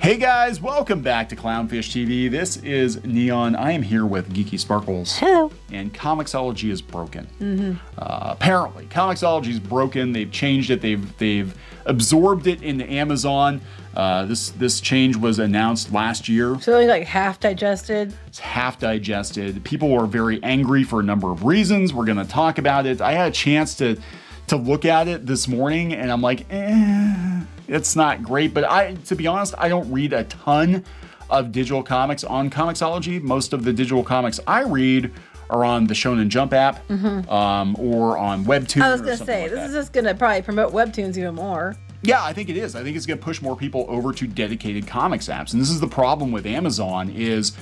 Hey guys, welcome back to Clownfish TV. This is Kneon. I am here with Geeky Sparkles. Hello. And Comixology is broken. Uh, apparently, Comixology is broken. They've changed it. They've they've absorbed it into Amazon. Uh, this this change was announced last year. So only like half digested. It's half digested. People were very angry for a number of reasons. We're going to talk about it. I had a chance to to look at it this morning, and I'm like, eh, it's not great. But I, to be honest, I don't read a ton of digital comics on Comixology. Most of the digital comics I read are on the Shonen Jump app um, or on Webtoon. Mm-hmm. I was gonna something say like this that. is just gonna probably promote webtoons even more. Yeah, I think it is. I think it's going to push more people over to dedicated comics apps. And this is the problem with Amazon is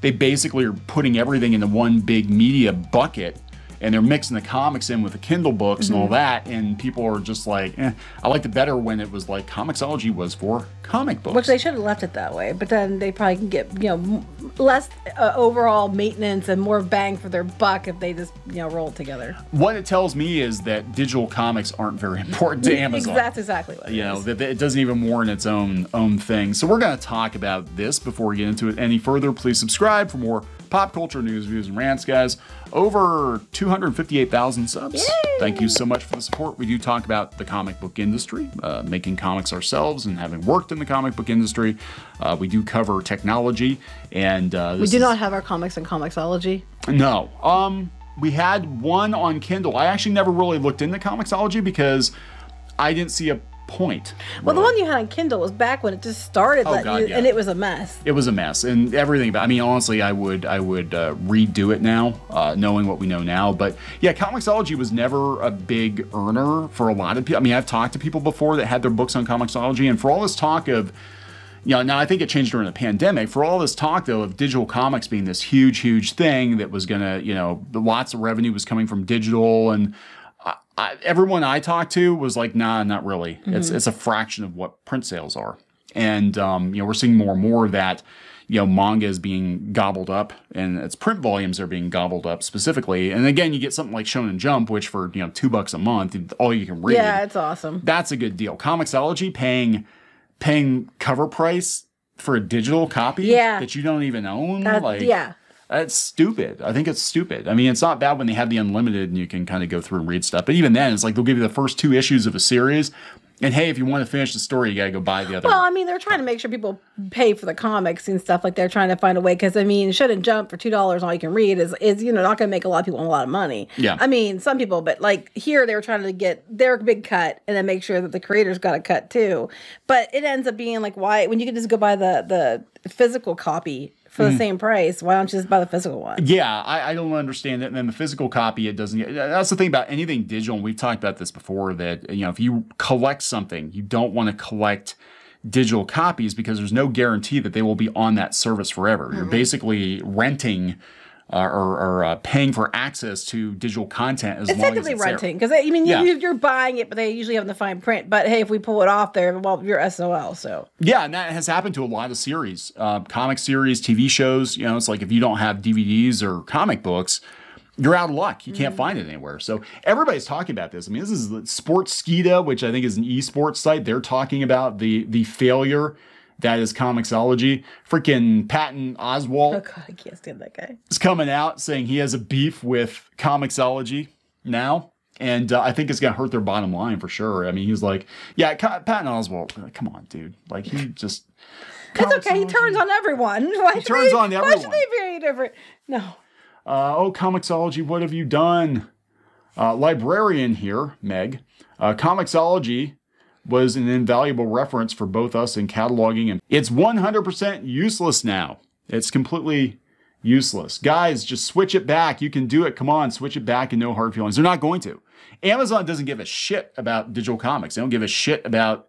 they basically are putting everything into one big media bucket and they're mixing the comics in with the Kindle books and Mm-hmm. all that and people are just like, eh. I liked it better when it was like Comixology was for comic books. Which they should have left it that way, but then they probably can get you know less uh, overall maintenance and more bang for their buck if they just you know roll it together. what it tells me is that digital comics aren't very important to Amazon. That's exactly what it you know is. that that it doesn't even warrant its own own thing. So we're going to talk about this before we get into it any further. Please subscribe for more pop culture news, views, and rants, guys. Over 258,000 subs. Thank you so much for the support. We do talk about the comic book industry, uh, making comics ourselves, and having worked in the comic book industry. Uh, we do cover technology, and uh, we do is- not have our comics and Comixology. no. Um, we had one on Kindle. I actually never really looked into Comixology because I didn't see a point. Well, the one you had on Kindle was back when it just started, Oh, God, you- yeah. and it was a mess. it was a mess and everything about i mean honestly i would i would uh, redo it now uh, knowing what we know now but yeah comixology was never a big earner for a lot of people i mean i've talked to people before that had their books on comixology and for all this talk of you know, now I think it changed during the pandemic. For all this talk, though, of digital comics being this huge, huge thing that was going to, you know, lots of revenue was coming from digital, and I, everyone I talked to was like, "Nah, not really. It's it's a fraction of what print sales are." And um, you know, we're seeing more and more of that. You know, manga is being gobbled up, and its print volumes are being gobbled up specifically. And again, you get something like Shonen Jump, which for you know two bucks a month, all you can read Yeah, it's awesome. that's a good deal. Comixology paying paying cover price for a digital copy Yeah. that you don't even own. That- like yeah. That's stupid. I think it's stupid. I mean, it's not bad when they have the unlimited and you can kind of go through and read stuff. But even then, it's like they'll give you the first two issues of a series. And hey, if you want to finish the story, you got to go buy the other. Well, I mean, they're trying to make sure people pay for the comics and stuff. Like they're trying to find a way because I mean, Shonen Jump for two dollars all you can read is is you know not going to make a lot of people a lot of money. Yeah. I mean, some people, but like here they were trying to get their big cut and then make sure that the creators got a cut too. But it ends up being like why when you can just go buy the the physical copy for the mm. same price, why don't you just buy the physical one? Yeah, I, I don't understand it. And then the physical copy, it doesn't. get- That's the thing about anything digital. And we've talked about this before. That you know, if you collect something, you don't want to collect digital copies because there's no guarantee that they will be on that service forever. You're mm-hmm. basically renting. Uh, or or uh, paying for access to digital content as It's long as technically it's there. renting because I mean you, Yeah. you're buying it, but they usually have the fine print. But hey, if we pull it off there, well, you're SOL. So Yeah, and that has happened to a lot of series, uh, comic series, TV shows. You know, it's like if you don't have DVDs or comic books, you're out of luck. You can't find it anywhere. So everybody's talking about this. I mean, this is the Sportskeeda, which I think is an esports site. They're talking about the the failure that is Comixology. Freaking Patton Oswalt oh god, I can't stand that guy. is coming out saying he has a beef with Comixology now. And uh, I think it's going to hurt their bottom line for sure. I mean, he's like, yeah, Patton Oswalt, come on, dude. Like, he just. It's okay. He turns on everyone. Why should turns they, on everyone. Why should they be any different? No. Uh, oh, Comixology, what have you done? Uh, librarian here, Meg. Uh, Comixology was an invaluable reference for both us in cataloging, and it's 100% useless now. It's completely useless. Guys, just switch it back. You can do it. Come on, switch it back and no hard feelings. They're not going to. Amazon doesn't give a shit about digital comics. They don't give a shit about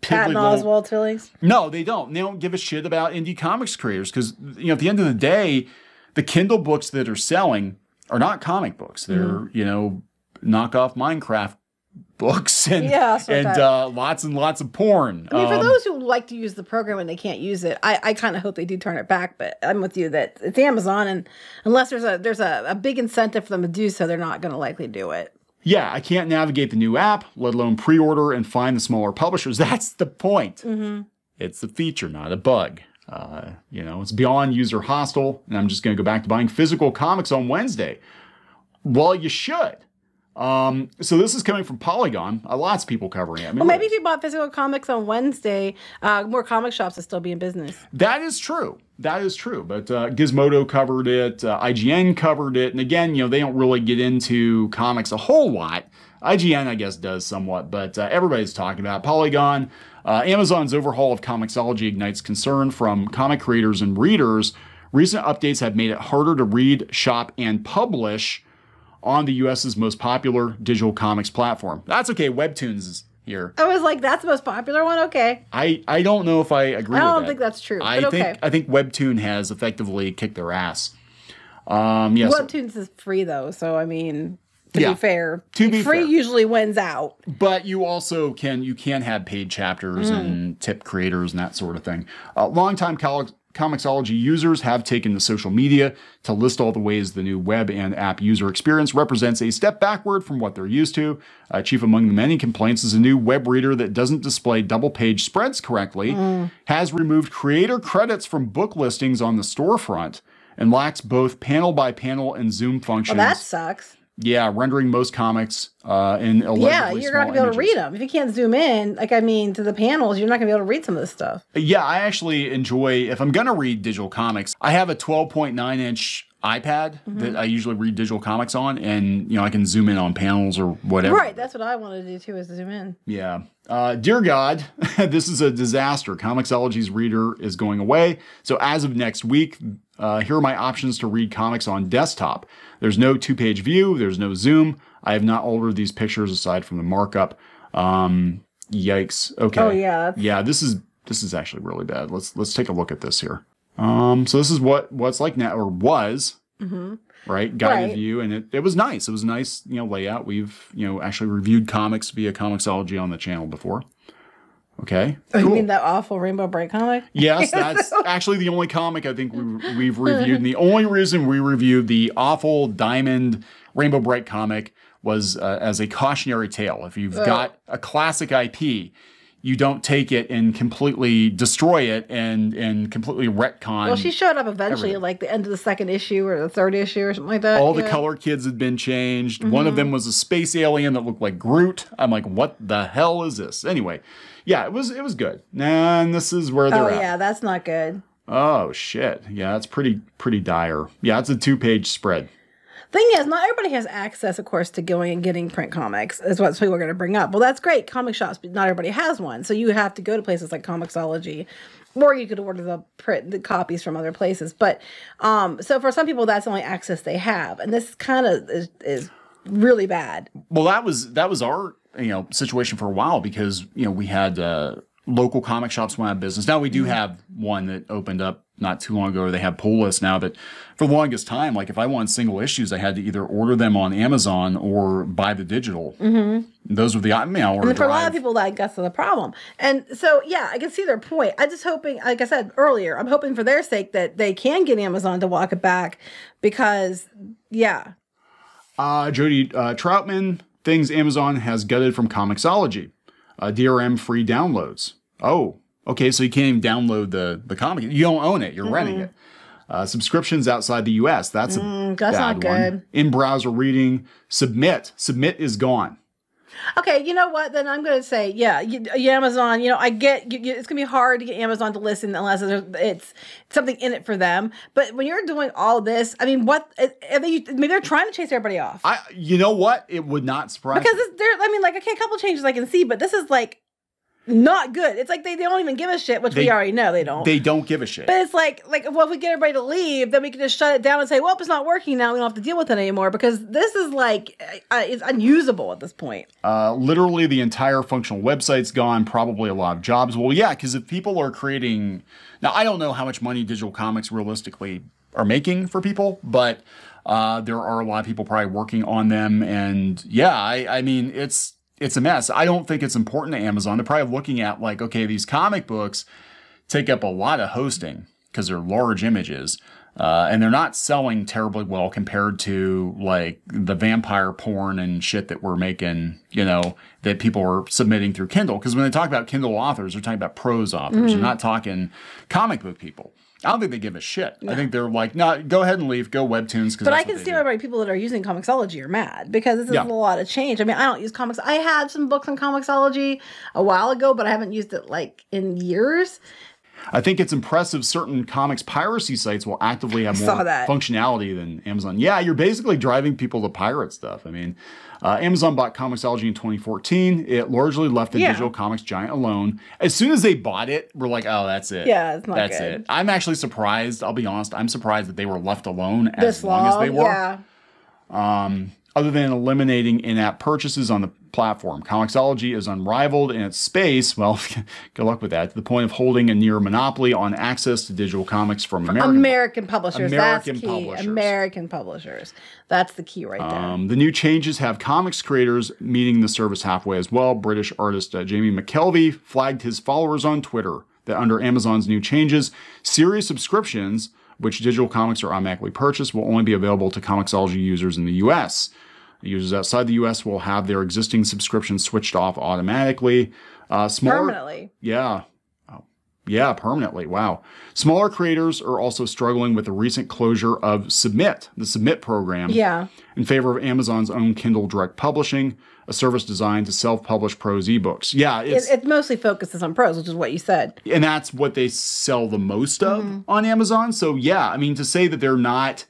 Patton Oswalt feelings. no, they don't. They don't give a shit about indie comics creators because you know at the end of the day, the Kindle books that are selling are not comic books. They're Mm-hmm. you know knockoff Minecraft books and Yeah, and uh, lots and lots of porn. I mean, for Um, those who like to use the program and they can't use it, I, I kind of hope they do turn it back. But I'm with you that it's Amazon, and unless there's a there's a, a big incentive for them to do so, they're not going to likely do it. yeah, I can't navigate the new app, let alone pre-order and find the smaller publishers. That's the point. Mm-hmm. It's a feature, not a bug. Uh, you know, it's beyond user hostile, and I'm just going to go back to buying physical comics on Wednesday. Well, you should. Um, so this is coming from Polygon. Uh, lots of people covering it. I mean, Well, maybe if you bought physical comics on Wednesday, uh, more comic shops would still be in business. That is true. That is true. But uh, Gizmodo covered it, uh, IGN covered it, and again, you know, they don't really get into comics a whole lot. IGN, I guess, does somewhat, but uh, everybody's talking about it. Polygon. Uh, Amazon's overhaul of Comixology ignites concern from comic creators and readers. Recent updates have made it harder to read, shop, and publish on the US's most popular digital comics platform. That's okay. Webtoons is here. I was like, that's the most popular one. Okay. I, I don't know if I agree with that. I don't that. think that's true, I but think okay. I think Webtoon has effectively kicked their ass. Um, yes, Webtoons is free though, so I mean, to Yeah. be fair, To be free fair. usually wins out. but you also can you can have paid chapters Mm. and tip creators and that sort of thing. Uh, longtime col- Comixology users have taken to social media to list all the ways the new web and app user experience represents a step backward from what they're used to. Uh, chief among the many complaints is a new web reader that doesn't display double page spreads correctly, Mm. has removed creator credits from book listings on the storefront, and lacks both panel by panel and zoom functions. Well, that sucks. Yeah, rendering most comics uh, in Yeah, you're not gonna be able to read them if you can't zoom in. Like I mean, to the panels, you're not gonna be able to read some of this stuff. Yeah, I actually enjoy if I'm gonna read digital comics. I have a 12.9 inch iPad Mm-hmm. that I usually read digital comics on, and you know I can zoom in on panels or whatever. Right, that's what I want to do too, is zoom in. Yeah. Uh, dear God, this is a disaster. Comixology's reader is going away. So as of next week, uh, here are my options to read comics on desktop. There's no two-page view. There's no zoom. I have not altered these pictures aside from the markup. Um, yikes. Okay. Oh, yeah, Yeah. This is this is actually really bad. Let's let's take a look at this here. Um, so this is what what's like now or was right guided Mm-hmm. Right. view and it, it was nice it was a nice you know layout we've you know actually reviewed comics via Comixology on the channel before okay Oh, you mean that awful Rainbow Brite comic? yes that's actually the only comic i think we, we've reviewed and the only reason we reviewed the awful diamond rainbow brite comic was uh, as a cautionary tale if you've got a classic ip you don't take it and completely destroy it and and completely retcon Well, she showed up eventually at like the end of the second issue or the third issue or something like that. all the color kids had been changed. One of Mm-hmm. them was a space alien that looked like Groot. I'm like, what the hell is this? Anyway, yeah, it was it was good. And this is where they're Oh at. yeah, that's not good. Oh shit. Yeah, that's pretty pretty dire. Yeah, it's a two page spread. Thing is, not everybody has access, of course, to going and getting print comics. Is what people are going to bring up. Well, that's great, comic shops, but not everybody has one. So you have to go to places like Comixology, or you could order the print the copies from other places. But um, so for some people, that's the only access they have, and this kind of is, is really bad. Well, that was that was our you know situation for a while because you know we had uh, local comic shops went out of business. Now we do Mm-hmm. have one that opened up not too long ago. They have pull lists now, but for the longest time, like if I wanted single issues, I had to either order them on Amazon or buy the digital. Mm-hmm. Those were the I mean, And for a lot of people, that that's the problem. And so, yeah, I can see their point. I'm just hoping, like I said earlier, I'm hoping for their sake that they can get Amazon to walk it back because, yeah, Uh, Jody uh, Troutman, things Amazon has gutted from Comixology. Uh, DRM free downloads. Oh, okay. So you can't even download the, the comic. You don't own it. You're renting it. Uh, subscriptions outside the U.S. That's a Mm-hmm. that's bad not one. good. In browser reading, submit. Submit is gone. Okay, you know what? Then I'm going to say, yeah, you, you- Amazon. You know, I get you, it's going to be hard to get Amazon to listen unless it's something in it for them. But when you're doing all this, I mean, what? Are they, maybe they're trying to chase everybody off I, you know what? It would not surprise because there. I mean, like, okay, a couple changes I can see, but this is like not good. It's like they, they don't even give a shit, which we already know they don't. They don't give a shit. but it's like, like, well, if we get everybody to leave, then we can just shut it down and say, well, it's not working now. We don't have to deal with it anymore because this is like, uh, it's unusable at this point. Uh, literally, the entire functional website's gone. Probably a lot of jobs. Well, yeah, because if people are creating, now I don't know how much money digital comics realistically are making for people, but uh, there are a lot of people probably working on them. And yeah, I, I mean, it's it's a mess. I don't think it's important to Amazon. They're probably looking at like, okay, these comic books take up a lot of hosting because they're large images. Uh, and they're not selling terribly well compared to like the vampire porn and shit that we're making, you know, that people are submitting through Kindle. Because when they talk about Kindle authors, they're talking about prose authors. They're not talking comic book people. I don't think they give a shit. I think they're like, no, go ahead and leave. Go webtoons. But I can see why people that are using Comixology are mad because this is Yeah. a lot of change. I mean, I don't use comics. I had some books on Comixology a while ago, but I haven't used it like in years. I think it's impressive certain comics piracy sites will actively have more that. functionality than Amazon. Yeah, you're basically driving people to pirate stuff. I mean, uh, Amazon bought Comixology in 2014. It largely left the Yeah. digital comics giant alone. As soon as they bought it, we're like, oh, that's it. Yeah, it's not That's good. it. I'm actually surprised. I'll be honest. I'm surprised that they were left alone as long, long, as they were yeah. Other than eliminating in-app purchases on the platform. Comixology is unrivaled in its space. Well, good luck with that. To the point of holding a near monopoly on access to digital comics from American. American publishers. American that's key. publishers. American publishers. That's the key right there. Um, the new changes have comics creators meeting the service halfway as well. British artist uh, Jamie McKelvie flagged his followers on Twitter that under Amazon's new changes, series subscriptions, which digital comics are automatically purchased, will only be available to Comixology users in the US. Users outside the US will have their existing subscriptions switched off automatically. Uh, smaller, Permanently. yeah. Oh, yeah, permanently. Wow. Smaller creators are also struggling with the recent closure of Submit, the Submit program, Yeah. in favor of Amazon's own Kindle Direct Publishing, a service designed to self-publish prose ebooks. Yeah, It, it's it mostly focuses on prose, which is what you said. and that's what they sell the most of Mm-hmm. on Amazon. So yeah, I mean to say that they're not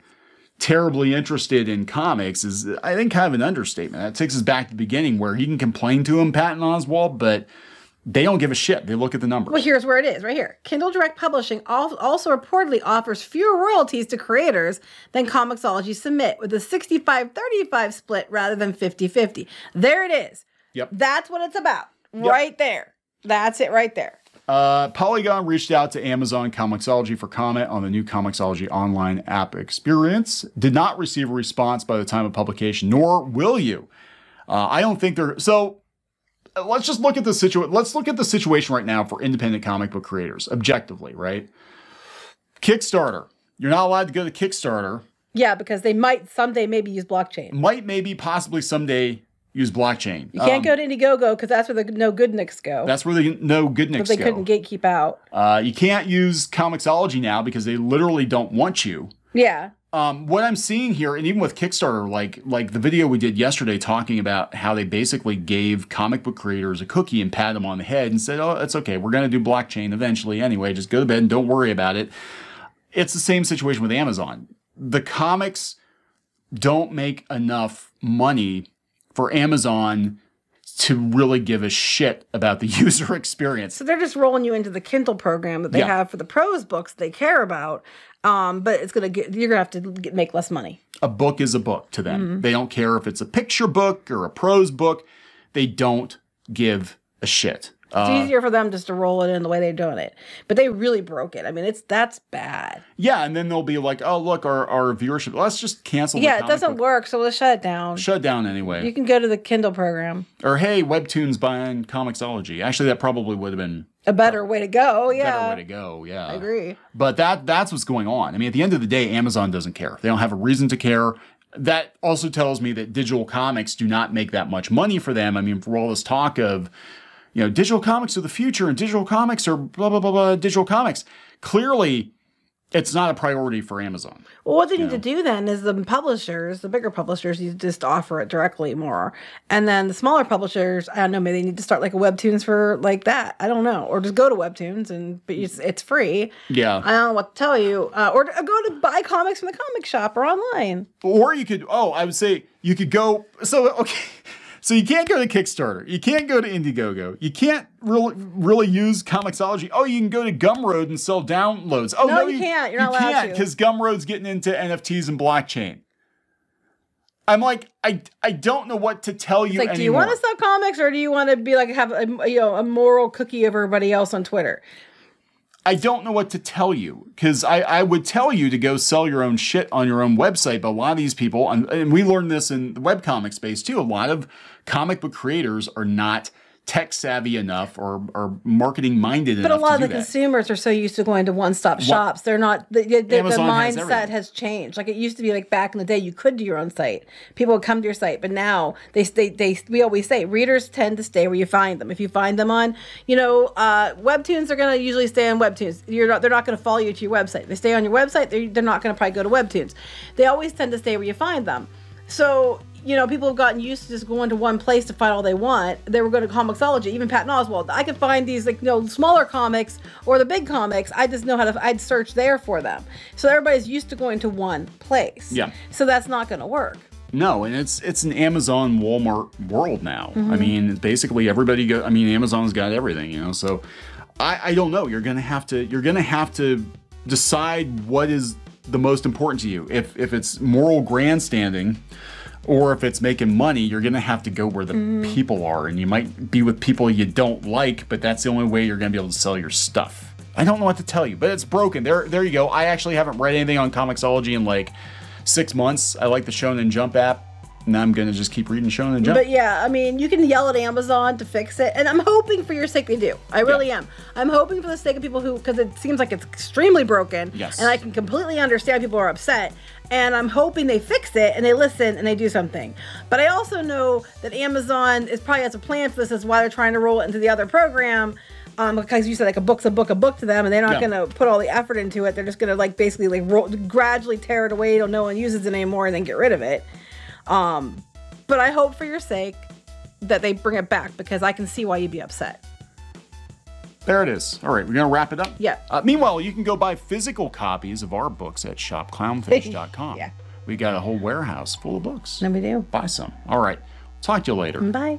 terribly interested in comics is I think kind of an understatement. That takes us back to the beginning where you can complain to them, Patton Oswalt, but they don't give a shit. They look at the numbers. Well, here's where it is, right here. Kindle Direct Publishing also reportedly offers fewer royalties to creators than Comixology Submit, with a 65-35 split rather than 50-50. There it is. Yep. That's what it's about. Right there. That's it right there. Uh, Polygon reached out to Amazon Comixology for comment on the new Comixology online app experience. Did not receive a response by the time of publication, nor will you. Uh, I don't think they're so. Let's just look at the situation. Let's look at the situation right now for independent comic book creators, objectively, right? Kickstarter. You're not allowed to go to Kickstarter. Yeah, because they might someday maybe use blockchain. Might maybe possibly someday use blockchain. You can't Um, go to Indiegogo because that's where the no good nicks go. That's where the no good but nicks they go. couldn't gatekeep out. Uh, you can't use Comixology now because they literally don't want you. Yeah. Um, what I'm seeing here, and even with Kickstarter, like like the video we did yesterday talking about how they basically gave comic book creators a cookie and pat them on the head and said, "Oh, it's okay. We're going to do blockchain eventually anyway. Just go to bed and don't worry about it." It's the same situation with Amazon. The comics don't make enough money for Amazon to really give a shit about the user experience. So they're just rolling you into the Kindle program that they Yeah. have for the prose books they care about. Um, but it's gonna get you're gonna have to get, make less money. a book is a book to them. Mm-hmm. They don't care if it's a picture book or a prose book. They don't give a shit. It's Uh, easier for them just to roll it in the way they're doing it. But they really broke it. I mean, it's that's bad. yeah, and then they'll be like, "Oh, look, our, our viewership. Let's just cancel." yeah, it doesn't book- work, so let's shut it down. Shut down anyway. You can go to the Kindle program. or hey, Webtoons buying Comixology. Actually, that probably would have been A better way to go. Yeah, better way to go. Yeah, I agree. But that that's what's going on. I mean, at the end of the day, Amazon doesn't care. They don't have a reason to care. That also tells me that digital comics do not make that much money for them. I mean, for all this talk of, you know, digital comics are the future and digital comics are blah blah blah blah digital comics. Clearly, it's not a priority for Amazon. Well, what they need to do then is the publishers, the bigger publishers, need to just offer it directly more, and then the smaller publishers, I don't know, maybe they need to start like a Webtoons for like that. I don't know, or just go to Webtoons and but it's, it's free. Yeah. I don't know what to tell you, uh, or to, go to buy comics from the comic shop or online. Or you could, oh, I would say you could go. So, okay. So you can't go to Kickstarter. You can't go to Indiegogo. You can't really really use Comixology. Oh, you can go to Gumroad and sell downloads. Oh, No, no, you can't. You're not allowed to. because Gumroad's getting into NFTs and blockchain. I'm like, I I don't know what to tell you Like, do you want to sell comics or do you want to be like have a you know a moral cookie of everybody else on Twitter? I don't know what to tell you because I, I would tell you to go sell your own shit on your own website, but a lot of these people, and, and we learned this in the webcomic space too, a lot of comic book creators are not tech savvy enough or, or marketing minded enough. But a lot of the that. consumers are so used to going to one-stop shops. They're not the, the, the Amazon has mindset has changed. Like it used to be, like back in the day, you could do your own site. People would come to your site, but now they they, they we always say readers tend to stay where you find them. If you find them on, you know, uh, webtoons are going to usually stay on webtoons. You're not they're not going to follow you to your website. They stay on your website. They're, they're not going to probably go to webtoons. They always tend to stay where you find them. So you know, people have gotten used to just going to one place to find all they want. They were going to Comixology, even Patton Oswalt. I could find these like you know smaller comics or the big comics. I just know how to. I'd search there for them. So everybody's used to going to one place. Yeah. So that's not going to work. No, and it's it's an Amazon Walmart world now. I Mm-hmm. mean, basically everybody go. I mean, Amazon's got everything, you know. So, I I don't know. You're gonna have to you're gonna have to decide what is the most important to you. If if it's moral grandstanding, or if it's making money, you're gonna have to go where the Mm-hmm. people are, and you might be with people you don't like, but that's the only way you're gonna be able to sell your stuff. I don't know what to tell you, but it's broken. There there you go. I actually haven't read anything on Comixology in like six months. I like the Shonen Jump app. And I'm gonna just keep reading Shonen Jump. But yeah, I mean, you can yell at Amazon to fix it, and I'm hoping for your sake they do. I really am. I'm hoping for the sake of people who, because it seems like it's extremely broken, Yes. and I can completely understand people are upset, and I'm hoping they fix it and they listen and they do something. But I also know that Amazon is probably has a plan for this. Is why they're trying to roll it into the other program. Um, because you said like a book's a book, a book to them, and they're not Yeah. going to put all the effort into it. They're just going to like basically like roll, gradually tear it away till no one uses it anymore, and then get rid of it. Um, but I hope for your sake that they bring it back because I can see why you'd be upset. There it is. All right, we're gonna wrap it up. Yeah. Uh, meanwhile, you can go buy physical copies of our books at shopclownfish.com. Yeah. We got a whole warehouse full of books. Then we do. Buy some. All right. Talk to you later. Bye.